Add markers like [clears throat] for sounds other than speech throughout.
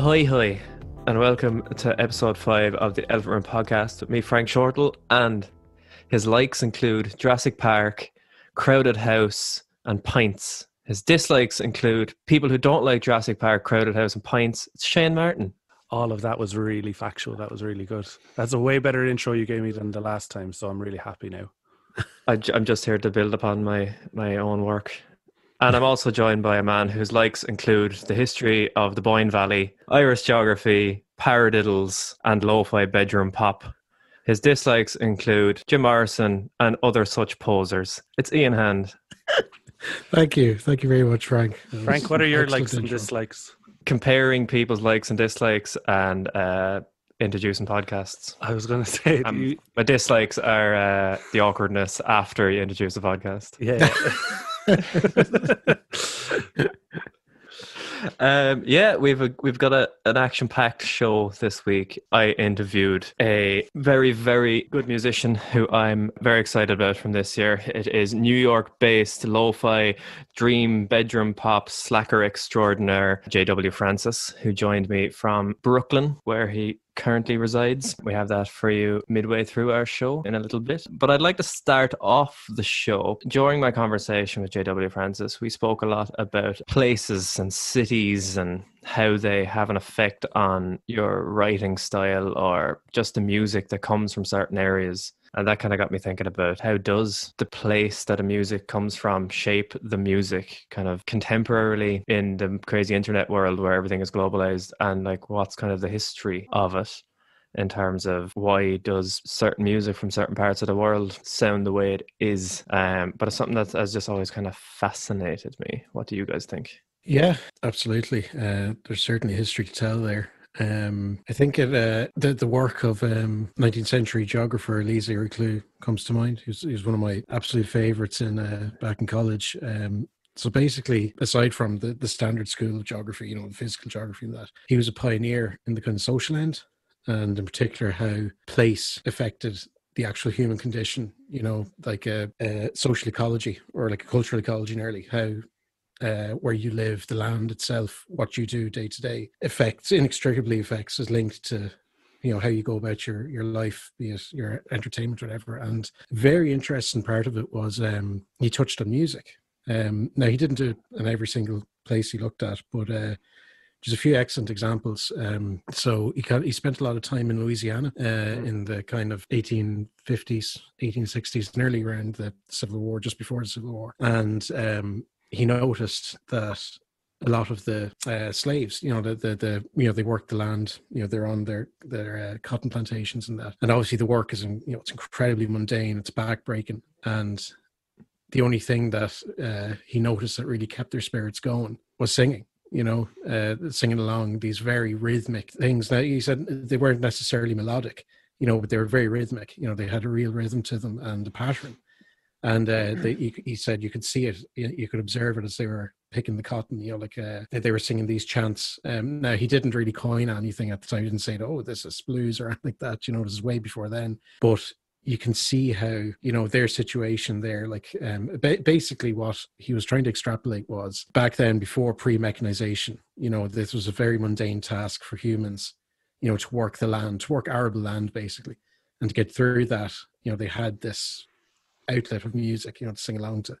Ahoy, hoy, and welcome to episode five of the Elephant Room podcast with me, Frank Shortle, and his likes include Jurassic Park, Crowded House, and Pints. His dislikes include people who don't like Jurassic Park, Crowded House, and Pints. It's Shane Martin. All of that was really factual. That was really good. That's a way better intro you gave me than the last time. So I'm really happy now. [laughs] I, am just here to build upon my my own work. And I'm also joined by a man whose likes include the history of the Boyne Valley, Irish geography, paradiddles, and lo-fi bedroom pop. His dislikes include Jim Morrison and other such posers. It's Ian Hand. [laughs] Thank you. Thank you very much, Frank. Frank, what are your likes and dislikes? Comparing people's likes and dislikes and uh, introducing podcasts. I was going [laughs] to say um, you... my dislikes are uh, the awkwardness after you introduce the podcast. Yeah. [laughs] [laughs] um, yeah, we've a, we've got a, an action packed show this week. I interviewed a very very good musician who I'm very excited about from this year. It is New York based lo-fi dream bedroom pop slacker extraordinaire J.W. Francis, who joined me from Brooklyn, where he currently resides. We have that for you midway through our show in a little bit. But I'd like to start off the show. During my conversation with JW Francis, we spoke a lot about places and cities and how they have an effect on your writing style or just the music that comes from certain areas. And that kind of got me thinking about how does the place that a music comes from shape the music kind of contemporarily in the crazy internet world where everything is globalized and like what's kind of the history of it in terms of why does certain music from certain parts of the world sound the way it is? Um, but it's something that has just always kind of fascinated me. What do you guys think yeah absolutely uh, there's certainly history to tell there um, I think it, uh, the the work of um, 19th century geographer Élisée Reclus comes to mind. He's, he's one of my absolute favorites in uh, back in college. Um, so basically, aside from the, the standard school of geography, you know, physical geography and that, he was a pioneer in the kind of social end, and in particular how place affected the actual human condition. You know, like a, a social ecology or like a cultural ecology, nearly how uh, where you live, the land itself, what you do day to day affects inextricably affects is linked to you know how you go about your your life, be it your entertainment, whatever. And very interesting part of it was um, he touched on music. Um, now he didn't do it in every single place he looked at, but uh, there's a few excellent examples. Um, so he he spent a lot of time in Louisiana uh, mm-hmm. in the kind of 1850s, 1860s, nearly around the Civil War, just before the Civil War, and um, he noticed that a lot of the uh, slaves, you know, the, the, the you know they work the land, you know, they're on their their uh, cotton plantations and that, and obviously the work is, you know, it's incredibly mundane, it's backbreaking, and the only thing that uh, he noticed that really kept their spirits going was singing. You know, uh, singing along these very rhythmic things. Now he said they weren't necessarily melodic, you know, but they were very rhythmic. You know, they had a real rhythm to them and a pattern and uh, he, he, said you could see it, you could observe it as they were picking the cotton. You know, like uh, they were singing these chants. Um, now he didn't really coin anything at the time. He didn't say, "Oh, this is blues" or anything like that. You know, this is way before then. But you can see how you know their situation there. Like um, ba- basically, what he was trying to extrapolate was back then, before pre-mechanization. You know, this was a very mundane task for humans. You know, to work the land, to work arable land, basically, and to get through that. You know, they had this outlet of music, you know, to sing along to.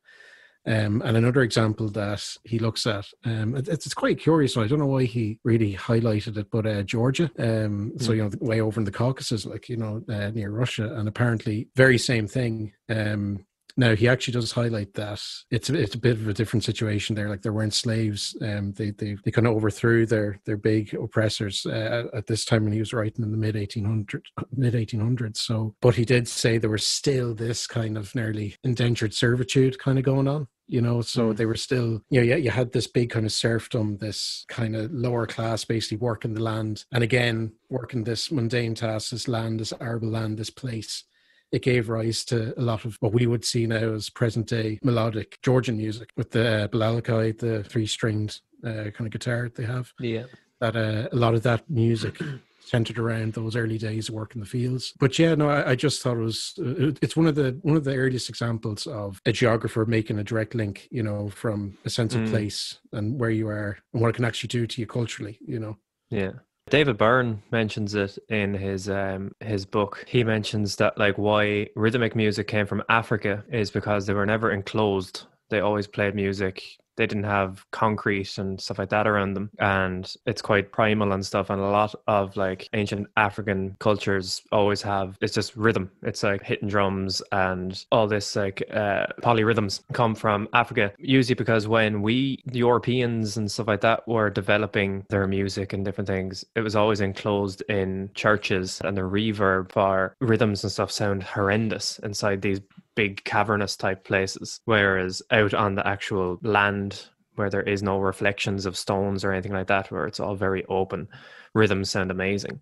Um, and another example that he looks at, um, it's, it's quite curious. I don't know why he really highlighted it, but uh, Georgia, um, mm. so you know, way over in the Caucasus, like you know, uh, near Russia, and apparently very same thing. Um, now he actually does highlight that it's a, it's a bit of a different situation there. Like there weren't slaves. Um, they they they kind of overthrew their their big oppressors uh, at this time when he was writing in the mid eighteen hundred mid eighteen hundreds. So, but he did say there was still this kind of nearly indentured servitude kind of going on you know so mm. they were still you know yeah you had this big kind of serfdom this kind of lower class basically working the land and again working this mundane task this land this arable land this place it gave rise to a lot of what we would see now as present day melodic Georgian music with the uh, balalaika, the three stringed uh, kind of guitar they have. Yeah. That uh, a lot of that music [clears throat] centered around those early days of work in the fields. But yeah, no, I, I just thought it was uh, it's one of the one of the earliest examples of a geographer making a direct link, you know, from a sense of mm. place and where you are and what it can actually do to you culturally, you know. Yeah. David Byrne mentions it in his um, his book. He mentions that like why rhythmic music came from Africa is because they were never enclosed. They always played music they didn't have concrete and stuff like that around them and it's quite primal and stuff and a lot of like ancient african cultures always have it's just rhythm. It's like hitting drums and all this like uh, polyrhythms come from africa usually because when we the europeans and stuff like that were developing their music and different things it was always enclosed in churches and the reverb for rhythms and stuff sound horrendous inside these big cavernous type places. Whereas out on the actual land where there is no reflections of stones or anything like that, where it's all very open, rhythms sound amazing,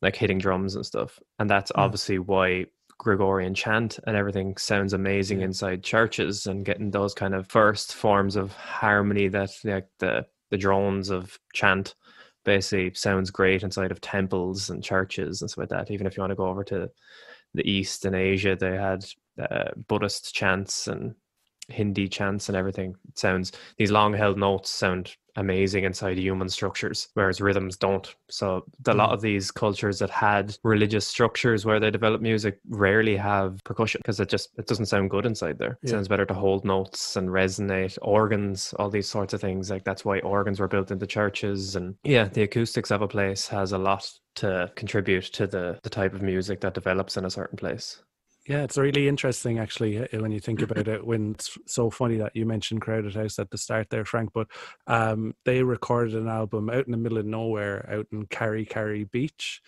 like hitting drums and stuff. And that's mm. obviously why Gregorian chant and everything sounds amazing yeah. inside churches and getting those kind of first forms of harmony that like the the drones of chant basically sounds great inside of temples and churches and stuff like that. Even if you want to go over to the east and Asia, they had uh, Buddhist chants and Hindi chants and everything. It sounds these long held notes sound amazing inside human structures, whereas rhythms don't. So a lot mm. of these cultures that had religious structures where they develop music rarely have percussion because it just it doesn't sound good inside there. It sounds better to hold notes and resonate, organs, all these sorts of things. Like that's why organs were built into churches and yeah, the acoustics of a place has a lot to contribute to the the type of music that develops in a certain place. Yeah, it's really interesting actually uh, when you think about it. When it's so funny that you mentioned Crowded House at the start there, Frank. But um, they recorded an album out in the middle of nowhere, out in Karekare Beach.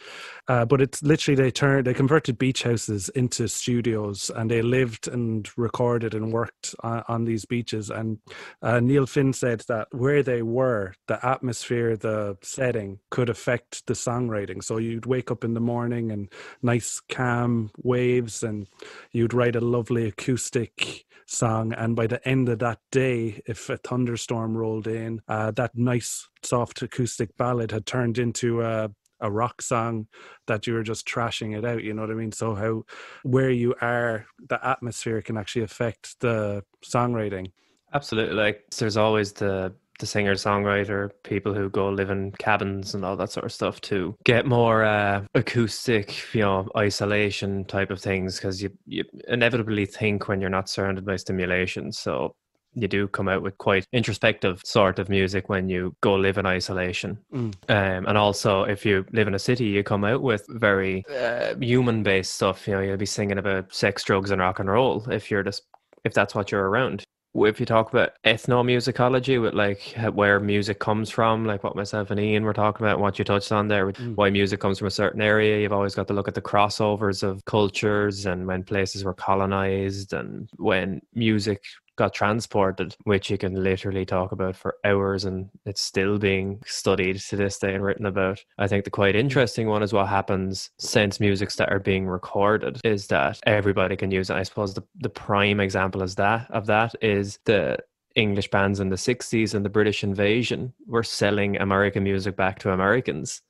Uh, but it's literally they turned they converted beach houses into studios, and they lived and recorded and worked on, on these beaches. And uh, Neil Finn said that where they were, the atmosphere, the setting could affect the songwriting. So you'd wake up in the morning and nice calm waves and you'd write a lovely acoustic song and by the end of that day if a thunderstorm rolled in uh, that nice soft acoustic ballad had turned into a a rock song that you were just trashing it out you know what i mean? So how where you are the atmosphere can actually affect the songwriting. Absolutely like there's always the the singer songwriter, people who go live in cabins and all that sort of stuff to get more uh, acoustic, you know, isolation type of things because you, you inevitably think when you're not surrounded by stimulation. So you do come out with quite introspective sort of music when you go live in isolation. Mm. Um, and also, if you live in a city, you come out with very uh, human based stuff. You know, you'll be singing about sex, drugs, and rock and roll if you're just if that's what you're around if you talk about ethnomusicology with like where music comes from like what myself and ian were talking about what you touched on there mm. why music comes from a certain area you've always got to look at the crossovers of cultures and when places were colonized and when music got transported, which you can literally talk about for hours and it's still being studied to this day and written about. I think the quite hmm. interesting one is what happens since musics that are being recorded is that everybody can use it. I suppose the, the prime example is that of that is the English bands in the 60s and the British invasion were selling American music back to Americans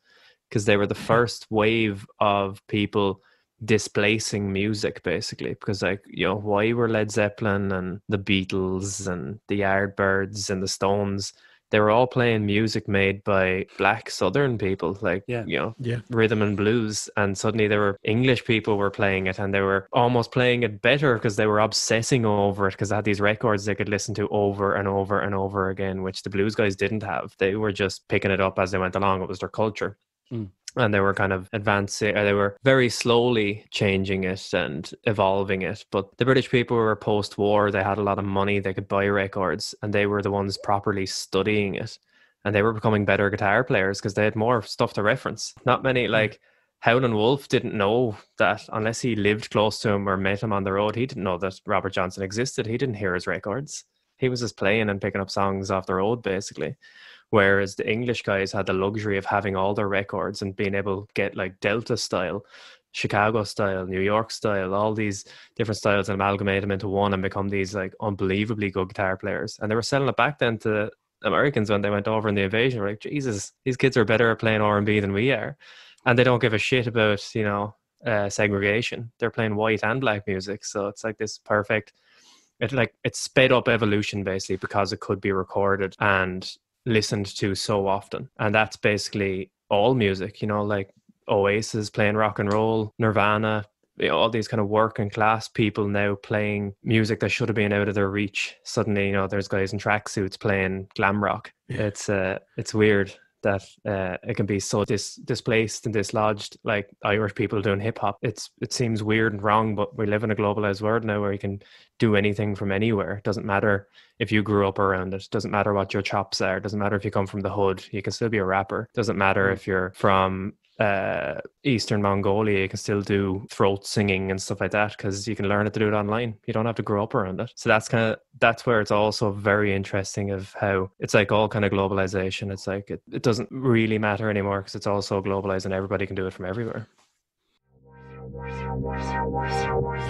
because they were the hmm. first wave of people displacing music basically because like you know why were led zeppelin and the beatles and the yardbirds and the stones they were all playing music made by black southern people like yeah. you know yeah. rhythm and blues and suddenly there were english people were playing it and they were almost playing it better because they were obsessing over it because they had these records they could listen to over and over and over again which the blues guys didn't have they were just picking it up as they went along it was their culture mm and they were kind of advancing or they were very slowly changing it and evolving it but the british people were post-war they had a lot of money they could buy records and they were the ones properly studying it and they were becoming better guitar players because they had more stuff to reference not many hmm. like Howlin' Wolf didn't know that unless he lived close to him or met him on the road, he didn't know that Robert Johnson existed. He didn't hear his records. He was just playing and picking up songs off the road, basically. Whereas the English guys had the luxury of having all their records and being able to get like Delta style, Chicago style, New York style, all these different styles and amalgamate them into one and become these like unbelievably good guitar players. And they were selling it back then to Americans when they went over in the invasion. Like, Jesus, these kids are better at playing R and B than we are, and they don't give a shit about you know uh, segregation. They're playing white and black music, so it's like this perfect. It like it sped up evolution basically because it could be recorded and listened to so often. And that's basically all music, you know, like Oasis playing rock and roll, Nirvana, you know, all these kind of working class people now playing music that should have been out of their reach. Suddenly, you know, there's guys in tracksuits playing glam rock. Yeah. It's uh, it's weird that uh, it can be so dis- displaced and dislodged, like Irish people doing hip hop. It's it seems weird and wrong, but we live in a globalized world now where you can do anything from anywhere. It doesn't matter if you grew up around it. it. Doesn't matter what your chops are. It doesn't matter if you come from the hood. You can still be a rapper. It doesn't matter mm. if you're from uh, Eastern Mongolia, you can still do throat singing and stuff like that because you can learn it to do it online. You don't have to grow up around it. So that's kind of that's where it's also very interesting of how it's like all kind of globalization. It's like it, it doesn't really matter anymore because it's all so globalized and everybody can do it from everywhere.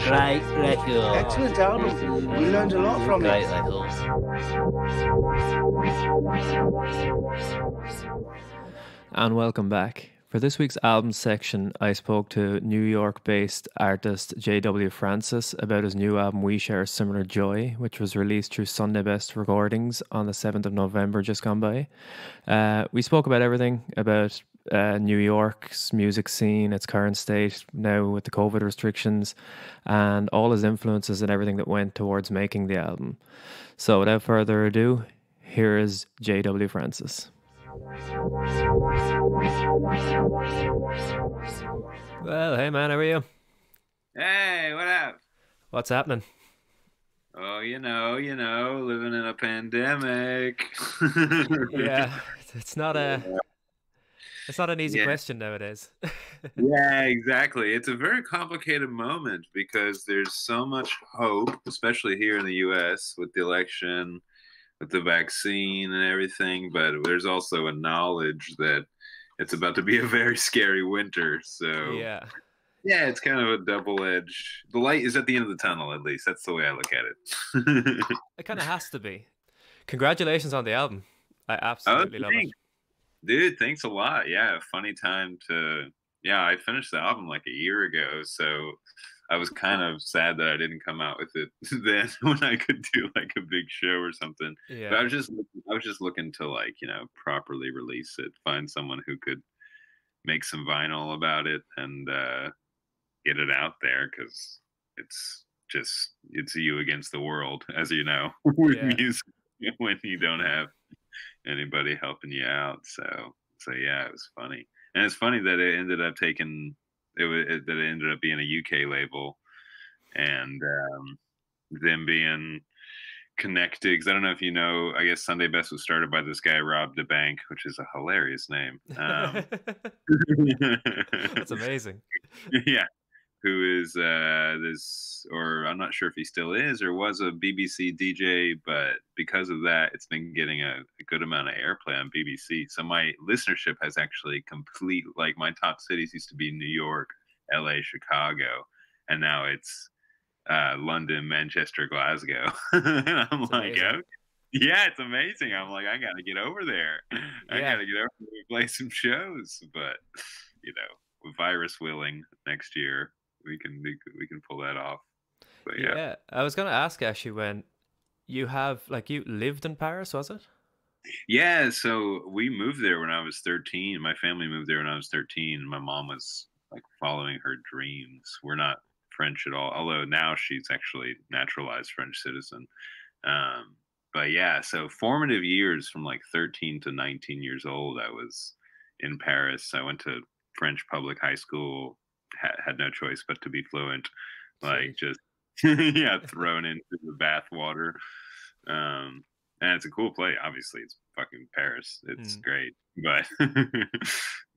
Great record. Excellent album. We learned a lot from Great it. record. And welcome back. For this week's album section, I spoke to New York based artist J.W. Francis about his new album We Share a Similar Joy, which was released through Sunday Best Recordings on the 7th of November, just gone by. Uh, we spoke about everything about uh, New York's music scene, its current state now with the COVID restrictions, and all his influences and everything that went towards making the album. So without further ado, here is J.W. Francis. Well, hey man, how are you? Hey, what up? What's happening? Oh, you know, you know, living in a pandemic. [laughs] [laughs] yeah, it's not a it's not an easy yeah. question nowadays. [laughs] yeah, exactly. It's a very complicated moment because there's so much hope, especially here in the US with the election with the vaccine and everything, but there's also a knowledge that it's about to be a very scary winter. So yeah, yeah, it's kind of a double edge. The light is at the end of the tunnel, at least. That's the way I look at it. [laughs] it kind of has to be. Congratulations on the album. I oh, absolutely oh, love it. Dude, thanks a lot. Yeah, funny time to. Yeah, I finished the album like a year ago, so I was kind of sad that I didn't come out with it [laughs] then [laughs] when I could do like a big show or something. Yeah. But I was just I was just looking to like you know properly release it, find someone who could make some vinyl about it and uh, get it out there because it's just it's you against the world, [laughs] as you know, with yeah. music when you don't have anybody helping you out. So so yeah, it was funny, and it's funny that it ended up taking it was it, that it ended up being a UK label, and um, them being connected. Because I don't know if you know, I guess Sunday Best was started by this guy Rob da Bank, which is a hilarious name. Um, [laughs] That's amazing. [laughs] yeah, who is uh, this, or I'm not sure if he still is or was a BBC DJ, but because of that, it's been getting a, a, good amount of airplay on BBC. So my listenership has actually complete, like my top cities used to be New York, LA, Chicago, and now it's uh, London, Manchester, Glasgow. [laughs] and I'm like. Yeah, it's amazing. I'm like, I gotta get over there. I yeah. gotta get over there and play some shows. But you know, virus willing, next year we can we can pull that off. But yeah. yeah, I was gonna ask actually when you have like you lived in Paris, was it? Yeah, so we moved there when I was 13. My family moved there when I was 13. My mom was like following her dreams. We're not French at all, although now she's actually naturalized French citizen. Um, but yeah, so formative years from like 13 to 19 years old, I was in Paris. I went to French public high school, ha- had no choice but to be fluent, like just [laughs] yeah, thrown into the bathwater. Um, and it's a cool play. Obviously, it's fucking Paris. It's mm. great, but [laughs]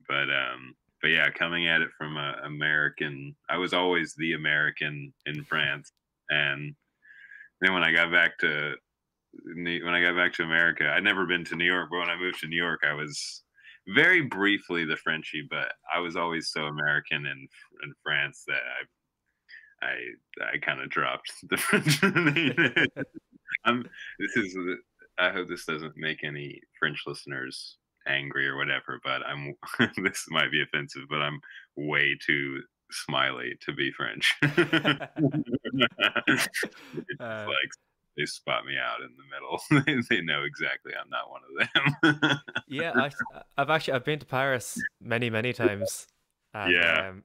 but um, but yeah, coming at it from a American, I was always the American in France, and then when I got back to when I got back to America, I'd never been to New York, but when I moved to New York, I was very briefly the Frenchie, but I was always so American in in France that I I I kind of dropped the French. [laughs] I'm this is I hope this doesn't make any French listeners angry or whatever, but I'm [laughs] this might be offensive, but I'm way too smiley to be French. [laughs] uh, like they spot me out in the middle. [laughs] they, they know exactly I'm not one of them. [laughs] yeah, I, I've actually I've been to Paris many many times. And, Yeah. Um,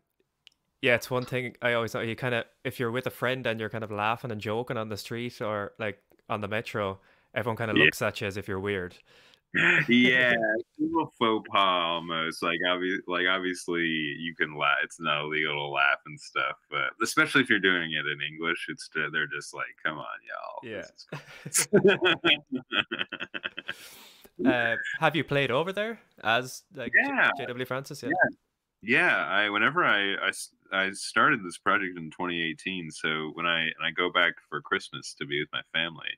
yeah, it's one thing I always know. You kind of if you're with a friend and you're kind of laughing and joking on the street or like on the metro, everyone kind of Yeah. looks at you as if you're weird. [laughs] yeah, [laughs] a little faux pas almost. Like obvi- like obviously you can laugh. It's not illegal to laugh and stuff, but especially if you're doing it in English, it's they're just like, come on, y'all. Yeah. cool." [laughs] uh, have you played over there as like Yeah. JW Francis? Yeah. Yeah, I whenever I, I I started this project in 2018, so when I and I go back for Christmas to be with my family,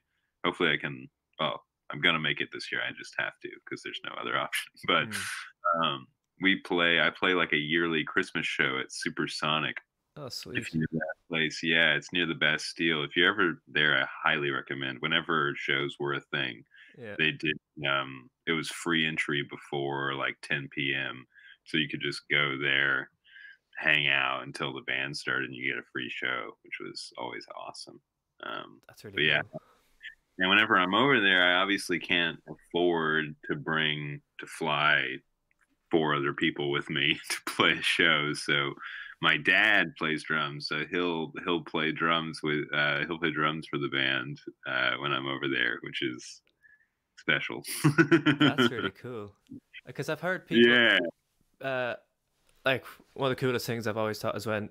hopefully I can. Well, I'm gonna make it this year. I just have to because there's no other [laughs] option. But Mm. um, we play. I play like a yearly Christmas show at Supersonic. Oh, sweet. If you know that place, yeah, it's near the Bastille. If you're ever there, I highly recommend. Whenever shows were a thing, Yeah. they did um it was free entry before like 10 p.m so you could just go there hang out until the band started and you get a free show which was always awesome um That's really yeah. cool. And whenever i'm over there i obviously can't afford to bring to fly four other people with me [laughs] to play shows so my dad plays drums so he'll he'll play drums with uh he'll play drums for the band uh when i'm over there which is special. That's really [laughs] cool. Because I've heard people yeah. uh, like one of the coolest things I've always thought is when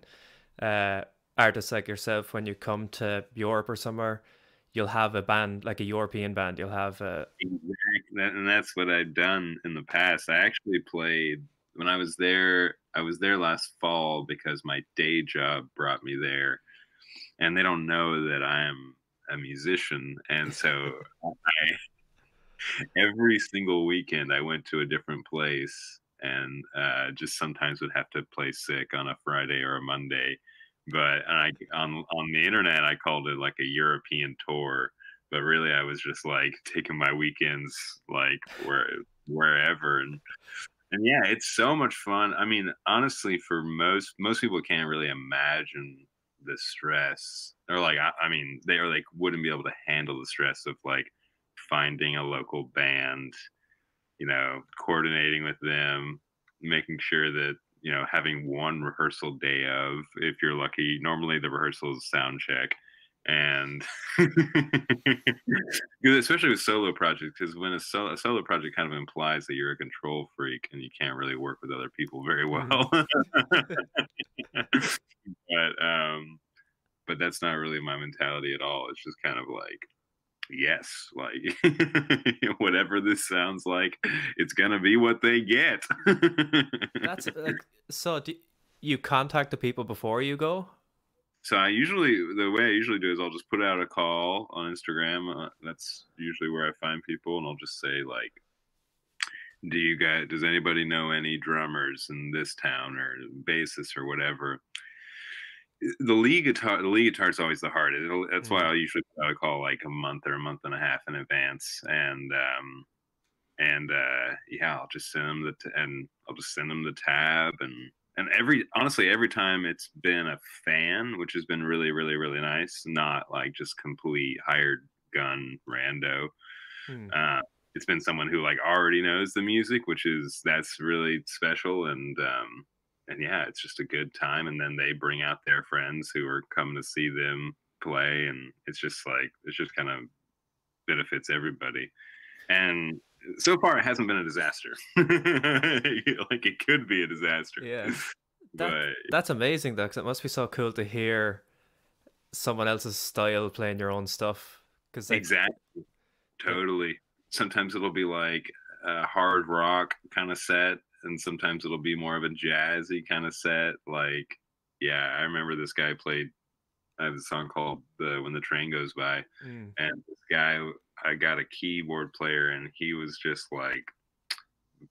uh, artists like yourself, when you come to Europe or somewhere, you'll have a band like a European band. You'll have a Exactly. And that's what I've done in the past. I actually played when I was there. I was there last fall because my day job brought me there, and they don't know that I'm a musician, and so [laughs] I every single weekend I went to a different place, and uh, just sometimes would have to play sick on a Friday or a Monday. But I on on the internet I called it like a European tour but really I was just like [laughs] taking my weekends like where wherever and and yeah, it's so much fun. I mean, honestly, for most most people can't really imagine the stress, or like I, I mean, they are like wouldn't be able to handle the stress of like finding a local band, you know, coordinating with them, making sure that you know having one rehearsal day of, if you're lucky. Normally, the rehearsal is sound check and [laughs] especially with solo projects because when a solo, a solo project kind of implies that you're a control freak and you can't really work with other people very well [laughs] but um but that's not really my mentality at all it's just kind of like yes like [laughs] whatever this sounds like it's gonna be what they get that's [laughs] like so. Do you contact the people before you go? So I usually the way I usually do is I'll just put out a call on Instagram. Uh, that's usually where I find people, and I'll just say like, "Do you guys? Does anybody know any drummers in this town or bassists or whatever?" The lead guitar, the lead guitar is always the hardest. It'll, that's why Mhm. I usually put out a call like a month or a month and a half in advance, and um, and uh, yeah, I'll just send them the t- and I'll just send them the tab and and every honestly every time it's been a fan which has been really really really nice not like just complete hired gun rando Hmm. uh, it's been someone who like already knows the music which is that's really special and um and yeah it's just a good time and then they bring out their friends who are coming to see them play and it's just like it's just kind of benefits everybody. And so far it hasn't been a disaster. [laughs] Like it could be a disaster. Yeah. That- but That's amazing though, because it must be so cool to hear someone else's style playing your own stuff. Because like, exactly. Totally. Sometimes it'll be like a hard rock kind of set and sometimes it'll be more of a jazzy kind of set like yeah i remember this guy played i have a song called the when the train goes by Mm. and this guy i got a keyboard player and he was just like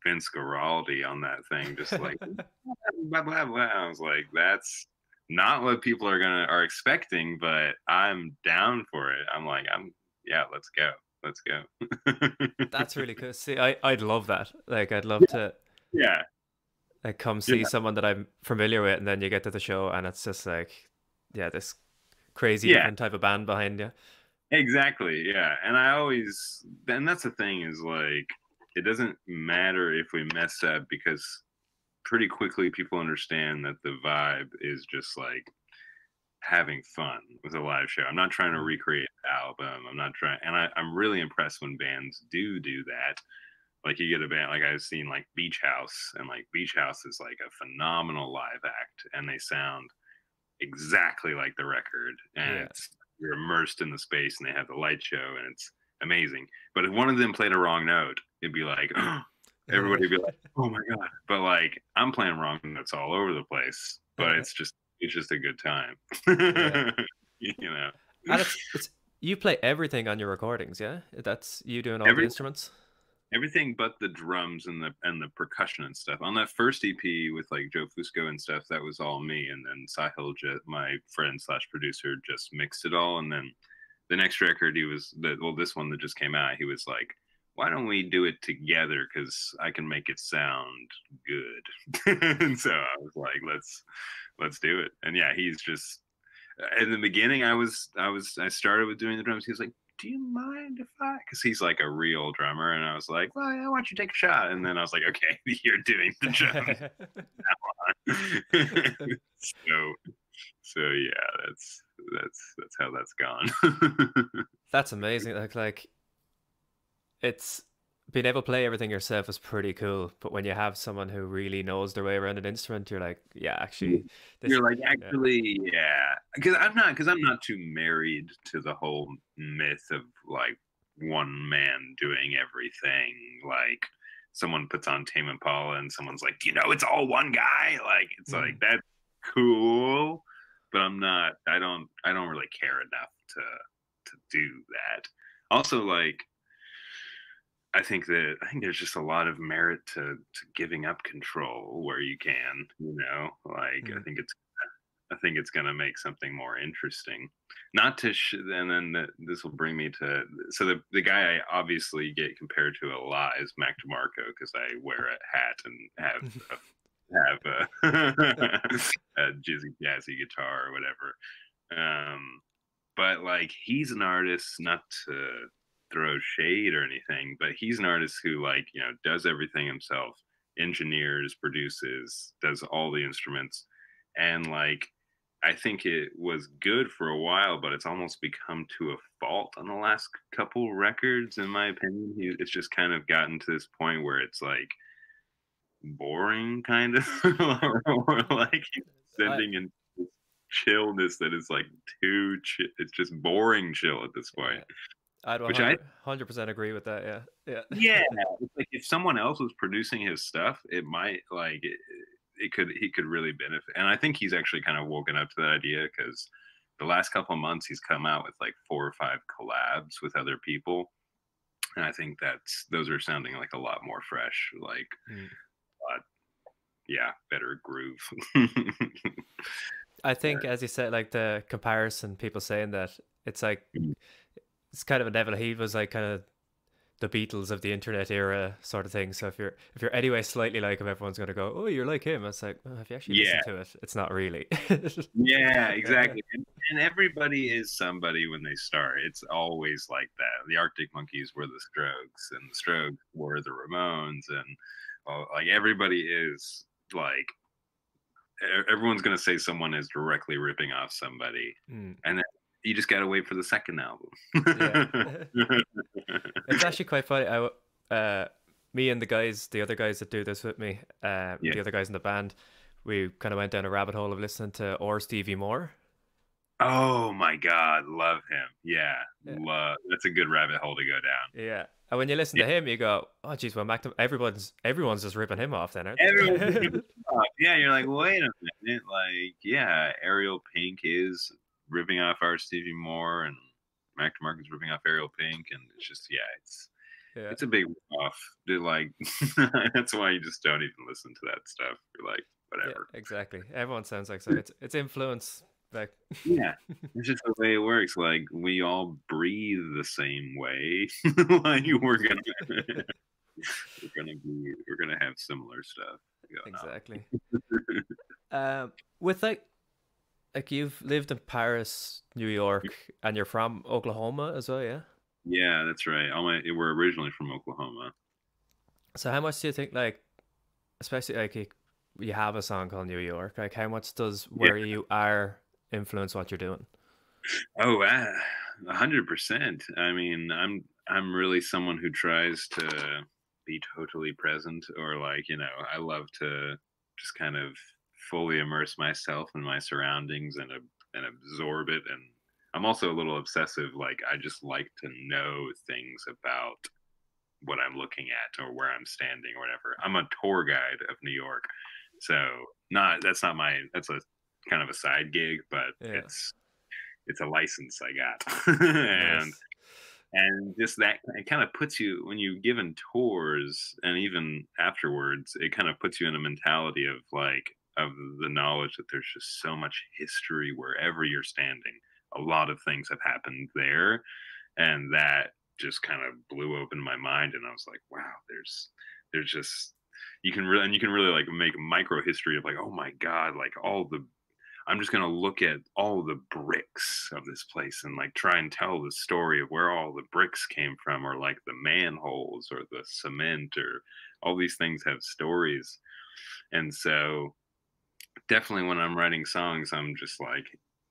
vince Guaraldi on that thing just like [laughs] blah, blah, blah. i was like that's not what people are gonna are expecting but i'm down for it i'm like i'm yeah let's go let's go That's really cool. See, I I'd love that. Like, I'd love to yeah like come see Yeah. someone that I'm familiar with, and then you get to the show, and it's just like, yeah, this crazy Yeah. different type of band behind you. Exactly. Yeah. And I always, and that's the thing is like, it doesn't matter if we mess up because pretty quickly people understand that the vibe is just like having fun with a live show. I'm not trying to mm-hmm. recreate the album. I'm not trying, and I, I'm really impressed when bands do do that. Like you get a band, like I've seen like Beach House, and like Beach House is like a phenomenal live act, and they sound exactly like the record, and Yeah. it's you're immersed in the space, and they have the light show, and it's amazing. But if one of them played a wrong note, it'd be like, [gasps] everybody would be like, "Oh my god!" But like, I'm playing wrong notes all over the place, but it's just it's just a good time, Yeah. [laughs] you know. It's, it's you play everything on your recordings, yeah? That's you doing all Every- the instruments. Everything but the drums and the and the percussion and stuff. On that first EP with like Joe Fusco and stuff, that was all me. And then Sahil, my friend slash producer, just mixed it all. And then the next record, he was the well, this one that just came out, he was like, "Why don't we do it together? Because I can make it sound good." [laughs] and so I was like, "Let's let's do it." And yeah, he's just. Uh, in the beginning, I was I was I started with doing the drums. He was like, do you mind if I? Because he's like a real drummer, and I was like, well, yeah, why don't you take a shot? And then I was like, okay, [laughs] you're doing the drums. [laughs] [laughs] so, so yeah, that's that's that's how that's gone. That's amazing. Like like it's being able to play everything yourself is pretty cool. But when you have someone who really knows their way around an instrument, you're like, yeah, actually, you're like, actually, yeah, because I'm not because I'm not too married to the whole myth of like one man doing everything. Like someone puts on Tame Impala and someone's like, you know, it's all one guy. Like it's Mhm. like that's cool, but I'm not. I don't. I don't really care enough to to do that. Also, like. I think that I think there's just a lot of merit to, to giving up control where you can, you know. Like I Mm. think it's I think it's going to make something more interesting. Not to, sh- and then the, this will bring me to. So the the guy I obviously get compared to a lot is Mac DeMarco because I wear a hat and have [laughs] a, have a, [laughs] a jizzy jazzy guitar or whatever. Um, but like he's an artist, not to throw shade or anything, but he's an artist who like you know does everything himself, engineers, produces, does all the instruments, and like I think it was good for a while, but it's almost become to a fault on the last couple records, in my opinion. He, it's just kind of gotten to this point where it's like boring, kind of, [laughs] or like [laughs] sending in this chillness that is like too. Chi- it's just boring chill at this point. I'd Which I- 100 percent agree with that. Yeah, yeah. [laughs] yeah like if someone else was producing his stuff it might like it, it could he could really benefit and i think he's actually kind of woken up to that idea because the last couple of months he's come out with like four or five collabs with other people and i think that's those are sounding like a lot more fresh like Mm. but yeah better groove [laughs] I think, as you said, like the comparison, people saying that it's like Mhm. It's kind of a inevitable. He was like kind of the Beatles of the internet era sort of thing. So if you're if you're anyway slightly like him, everyone's gonna go, "Oh, you're like him." It's like, well, if you actually Yeah. listen to it, it's not really. [laughs] [laughs] Yeah, exactly. And, and everybody is somebody when they start. It's always like that. The Arctic Monkeys were the Strokes, and the Strokes were the Ramones, and well, like everybody is like everyone's gonna say someone is directly ripping off somebody. Mm. You just gotta wait for the second album. Yeah. [laughs] it's actually quite funny. I, uh, me and the guys, the other guys that do this with me, uh, Yeah. the other guys in the band, we kind of went down a rabbit hole of listening to R. Stevie Moore. oh my god, love him. Yeah, Yeah. love. That's a good rabbit hole to go down. Yeah. And when you listen to him, you go, "Oh, geez, well, Mac, everyone's everyone's just ripping him off." Then, aren't they? Everyone's ripping [laughs] off. Yeah, you're like, wait a minute. Like, yeah, Ariel Pink is ripping off R. Stevie Moore, and Mac DeMarco is ripping off Ariel Pink, and it's just, yeah, it's yeah. it's a big off. They're like, [laughs] that's why you just don't even listen to that stuff. You're like, yeah, whatever. exactly. Everyone sounds like so. It's it's influence. Like, Yeah, [laughs] it's just the way it works. Like, we all breathe the same way. [laughs] like, we're gonna, we're gonna be, we're gonna have similar stuff. exactly. um, with like like you've lived in Paris, New York, and you're from Oklahoma as well, yeah. Yeah, that's right. All my we're originally from Oklahoma. So how much do you think, like, especially like you, have a song called New York, like how much does where you are influence what you're doing? Oh, uh, a hundred percent. I mean, I'm I'm really someone who tries to be totally present, or like you know, I love to just kind of fully immerse myself in my surroundings and and absorb it. And I'm also a little obsessive. Like I just like to know things about what I'm looking at or where I'm standing or whatever. I'm a tour guide of New York, so not that's not my that's a kind of a side gig, but Yeah. it's it's a license I got, [laughs] and Nice. and just that it kind of puts you when you given tours and even afterwards it kind of puts you in a mentality of like of the knowledge that there's just so much history wherever you're standing a lot of things have happened there and that just kind of blew open my mind and i was like wow there's there's just you can really and you can really like make micro history of like oh my god like all the I'm just gonna look at all the bricks of this place and like try and tell the story of where all the bricks came from, or like the manholes or the cement, or all these things have stories. And so, definitely when I'm writing songs, I'm just like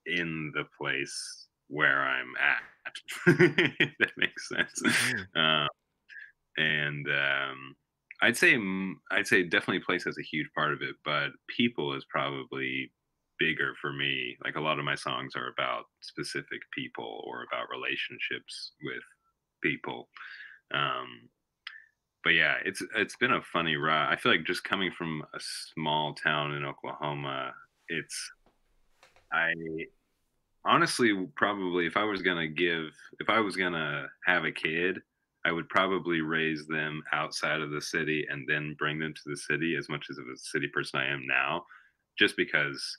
in the place where I'm at. if [laughs] that makes sense. Uh, and um, I'd say mm, I'd say definitely place has a huge part of it, but people is probably bigger for me. Like a lot of my songs are about specific people or about relationships with people. Um, but yeah, it's it's been a funny ride. I feel like just coming from a small town in Oklahoma, it's I honestly probably if I was gonna give if I was gonna have a kid, I would probably raise them outside of the city and then bring them to the city as much as of a city person I am now, just because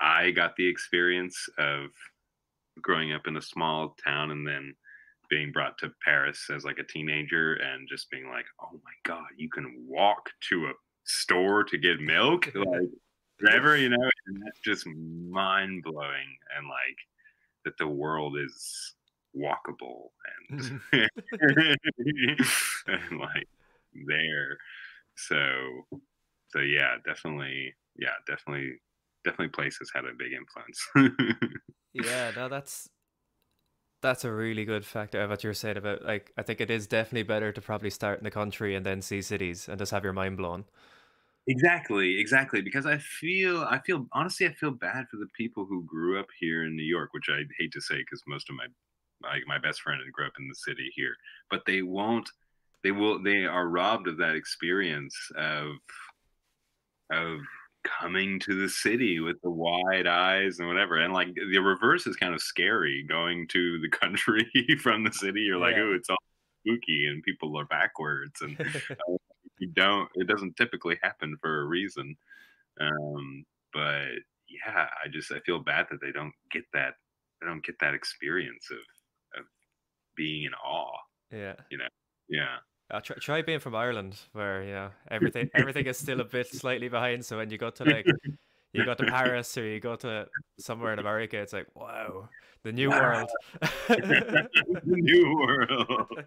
I got the experience of growing up in a small town and then being brought to Paris as like a teenager and just being like, oh my God, you can walk to a store to get milk? [laughs] Like, whatever, you know? And that's just mind blowing. And like, that the world is walkable and, [laughs] [laughs] and like there. So, so yeah, definitely, yeah, definitely, definitely Places had a big influence. Yeah, no, that's that's a really good factor of what you're saying about like I think it is definitely better to probably start in the country and then see cities and just have your mind blown. Exactly, exactly. Because I feel, I feel honestly, I feel bad for the people who grew up here in New York, which I hate to say because most of my, like my best friend grew up in the city here, but they won't, they will, they are robbed of that experience of, of coming to the city with the wide eyes and whatever. And like the reverse is kind of scary going to the [laughs] country from the city. You're like, Yeah. oh, it's all spooky and people are backwards and [laughs] you don't it doesn't typically happen for a reason um but yeah i just i feel bad that they don't get that they don't get that experience of of being in awe Yeah. You know? Yeah Uh, try, try being from Ireland, where you know everything [laughs] everything is still a bit slightly behind. So when you go to like you go to Paris or you go to somewhere in America, it's like wow, the new world. [laughs] the new world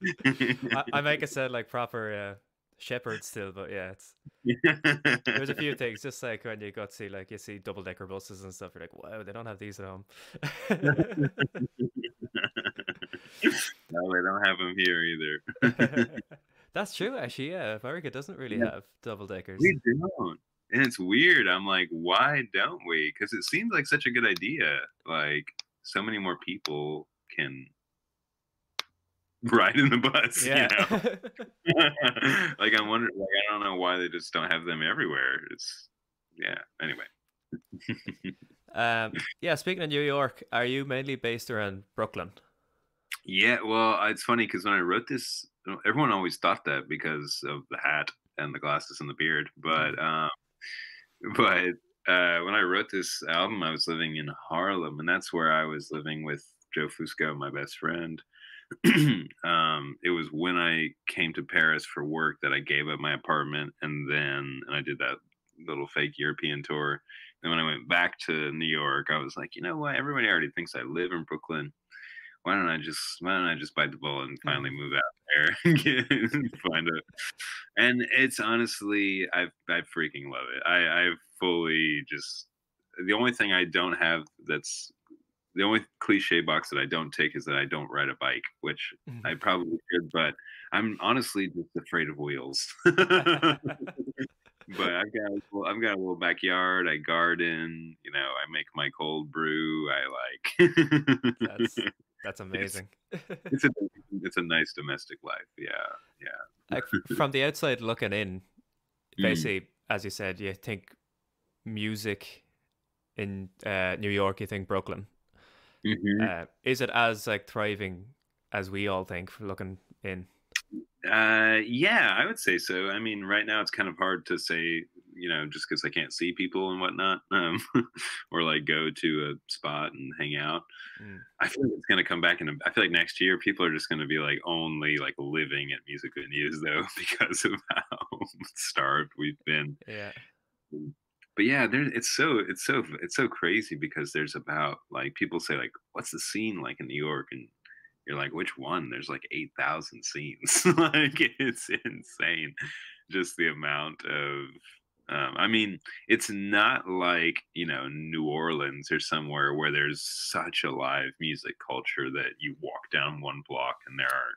[laughs] I, I make it sound like proper uh, shepherd still, but yeah, it's [laughs] there's a few things. Just like when you go to see like you see double decker buses and stuff, you're like, wow, they don't have these at home. [laughs] no they don't have them here either [laughs] That's true, actually. Yeah, America doesn't really Yeah. have double deckers. we don't and it's weird i'm like why don't we because it seems like such a good idea like so many more people can [laughs] ride in the bus you Yeah. know? [laughs] [laughs] like I'm wondering, like I don't know why they just don't have them everywhere. It's yeah. Anyway, um, yeah. Speaking of New York, are you mainly based around Brooklyn? yeah. Well, it's funny because when I wrote this, everyone always thought that because of the hat and the glasses and the beard. But um, but uh, when I wrote this album, I was living in Harlem, and that's where I was living with Joe Fusco, my best friend. [clears throat] um, it was when I came to Paris for work that I gave up my apartment, and then and I did that little fake European tour, then when I went back to New York, I was like, you know what? Everybody already thinks I live in Brooklyn. Why don't I just why don't I just bite the bullet and finally move out there [laughs] and get, find a and it's honestly I I freaking love it. I I fully just the only thing I don't have that's the only cliche box that I don't take is that I don't ride a bike, which Mhm. I probably should, but I'm honestly just afraid of wheels. [laughs] but I've got a little, I've got a little backyard. I garden. You know, I make my cold brew. I like. That's that's [laughs] amazing. it's a [laughs] it's a nice domestic life. Yeah, yeah. like from the outside looking in, Mm. basically, as you said, you think music in uh, New York, you think Brooklyn. Mhm. Uh, is it as like thriving as we all think for looking in? Uh, yeah, I would say so. I mean, right now it's kind of hard to say, you know, just because I can't see people and whatnot, um, [laughs] or like go to a spot and hang out. Mm. I feel like it's going to come back and I feel like next year people are just going to be like only like living at music venues though [laughs] because of how [laughs] starved we've been. Yeah. But yeah, there it's so it's so it's so crazy because there's about like people say like what's the scene like in New York and you're like which one? There's like 8,000 scenes. [laughs] like it's insane just the amount of um, I mean, it's not like you know New Orleans or somewhere where there's such a live music culture that you walk down one block and there are.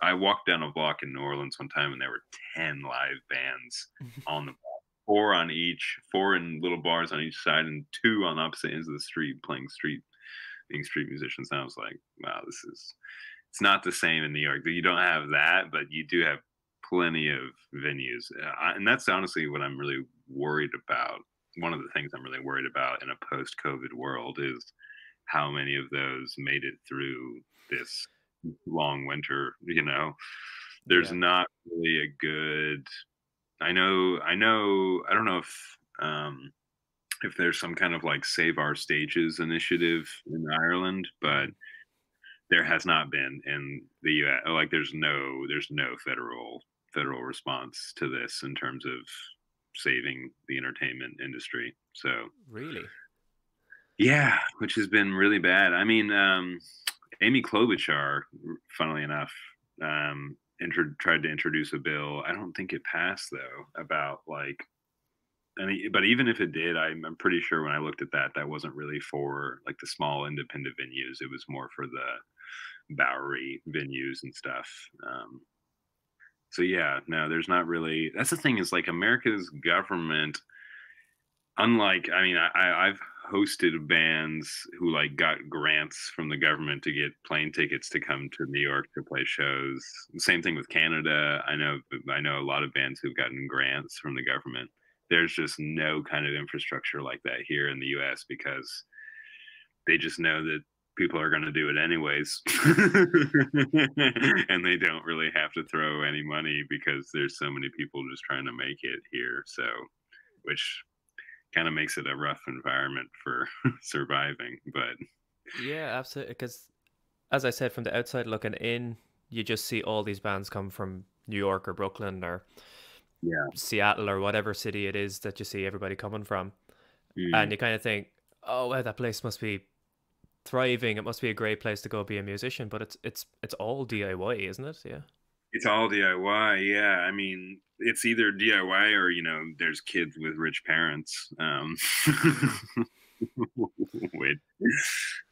I walked down a block in New Orleans one time and there were ten live bands [laughs] on the block, four on each, four in little bars on each side, and two on opposite ends of the street playing street, being street musicians. And I was like, wow, this is. It's not the same in New York. You don't have that, but you do have plenty of venues, uh, and that's honestly what I'm really worried about. One of the things I'm really worried about in a post-COVID world is how many of those made it through this long winter. You know, there's Yeah. not really a good. I know. I know. I don't know if um, if there's some kind of like save our stages initiative in Ireland, but there has not been in the U.S. Like, there's no, there's no federal federal response to this in terms of saving the entertainment industry. So, Really? yeah, which has been really bad. I mean, um, Amy Klobuchar, funnily enough, um, intro- tried to introduce a bill. I don't think it passed though. About like, I mean, but even if it did, I'm, I'm pretty sure when I looked at that, that wasn't really for like the small independent venues. It was more for the Bowery venues and stuff. Um, so yeah, no, there's not really. That's the thing is like America's government unlike i mean I, i've hosted bands who like got grants from the government to get plane tickets to come to new york to play shows. Same thing with canada. I know i know a lot of bands who've gotten grants from the government. There's just no kind of infrastructure like that here in the us because they just know that people are going to do it anyways. [laughs] And they don't really have to throw any money because there's so many people just trying to make it here so which kind of makes it a rough environment for [laughs] surviving. But Yeah, absolutely. Because as I said, from the outside looking in, you just see all these bands come from New York or Brooklyn or yeah, Seattle or whatever city it is that you see everybody coming from, Mm. and you kind of think, oh, wow, that place must be thriving. It must be a great place to go be a musician. But it's it's it's all DIY, isn't it? Yeah. It's all DIY. Yeah, I mean, it's either DIY or you know, there's kids with rich parents, um, [laughs] which,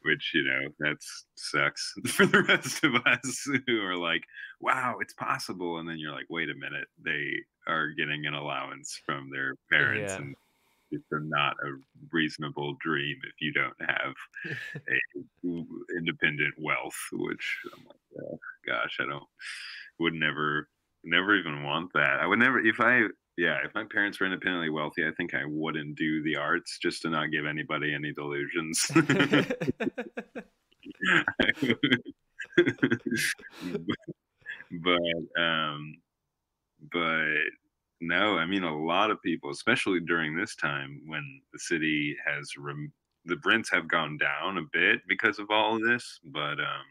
which you know, that sucks [laughs] for the rest of us who are like, wow, it's possible, and then you're like, wait a minute, they are getting an allowance from their parents, Yeah. and it's not a reasonable dream if you don't have [laughs] a independent wealth, which I'm like, oh, gosh, I don't would never never even want that. I would never if I yeah, if my parents were independently wealthy, I think I wouldn't do the arts just to not give anybody any delusions. [laughs] but um but no, I mean a lot of people, especially during this time when the city has rem- the rents have gone down a bit because of all of this, but um